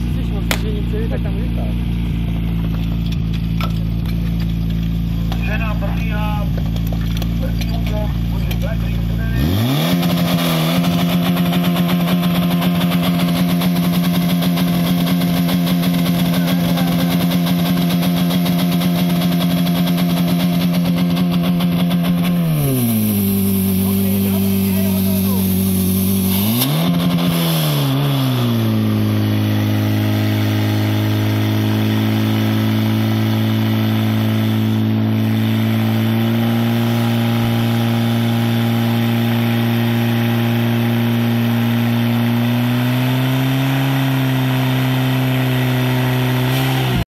失礼します。非常に強い方もい。